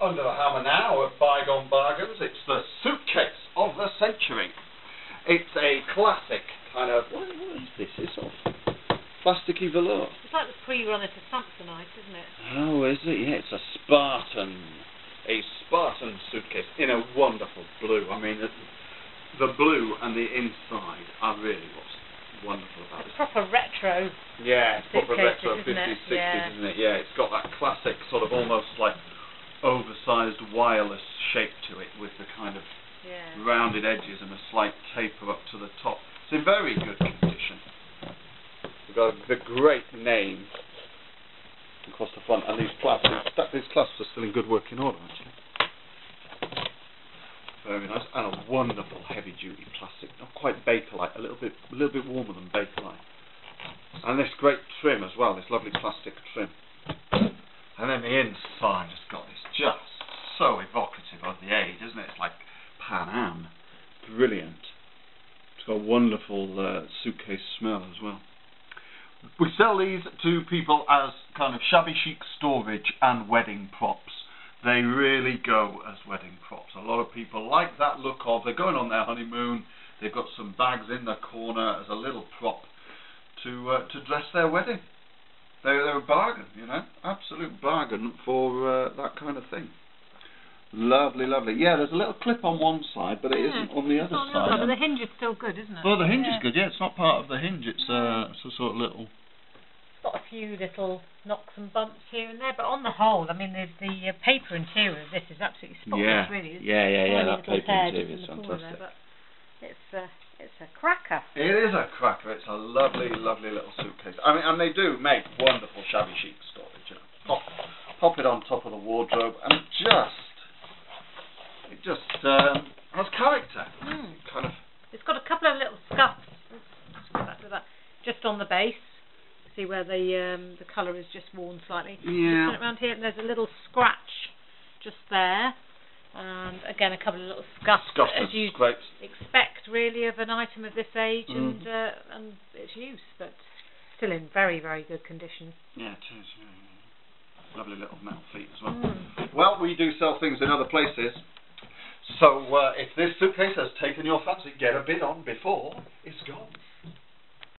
under the hammer now at Bygone Bargains. It's the suitcase of the century. It's a classic kind of. What, what is this? It's sort of plasticky velour. It's like the pre-runner to Samsonite, isn't it? Oh, is it? Yeah, it's a Spartan. A Spartan suitcase in a wonderful blue. I mean, the, the blue and the inside are really what's wonderful about It's this. proper retro. Yeah, it's proper retro 50s, 60s, Yeah. isn't it? Yeah, it's got that classic sort of almost like oversized wireless shape to it with the kind of Yeah. rounded edges and a slight taper up to the top. It's in very good condition. We've got the great name across the front, and these clasps, in these clasps are still in good working order, actually. Very nice, and a wonderful heavy-duty plastic, not quite Bakelite, a little bit, a little bit warmer than Bakelite. And this great trim as well, this lovely plastic trim. And then the inside has got this just so evocative of the age, isn't it? It's like Pan Am. Brilliant. It's got a wonderful uh, suitcase smell as well. We sell these to people as kind of shabby chic storage and wedding props. They really go as wedding props. A lot of people like that look of, they're going on their honeymoon, they've got some bags in the corner as a little prop to uh, to dress their wedding. They're, they're a bargain, you know, absolute bargain for uh, that kind of thing. Lovely, lovely. Yeah, there's a little clip on one side, but it Yeah, not on the other on the side. other, but the hinge is still good, isn't it? Oh, the hinge yeah. is good. Yeah, it's not part of the hinge. It's uh, it's a sort of little. It's got a few little knocks and bumps here and there, but on the whole, I mean, the, the uh, paper interior of this is absolutely spotless, yeah, really. It's yeah, yeah, yeah. That paper interior is fantastic. there, but it's a, it's a cracker. It is a cracker. It's a lovely, lovely little suitcase. I mean, and they do make wonderful shabby chic storage. You know. Pop, pop it on top of the wardrobe, and just, it just um, has character. Mm. Kind of. It's got a couple of little scuffs. Let's go back to that. Just on the base. See where the um, the colour is just worn slightly. Just Yeah. turn it around here, and there's a little scratch just there. And again, a couple of little scuffs, Scuffs as you scrapes. expect, really, of an item of this age Mm. and uh, and its use, but still in very, very good condition. Yeah, it is. yeah, yeah. Lovely little metal feet as well. Mm. Well, we do sell things in other places. So uh, if this suitcase has taken your fancy, get a bid on before it's gone.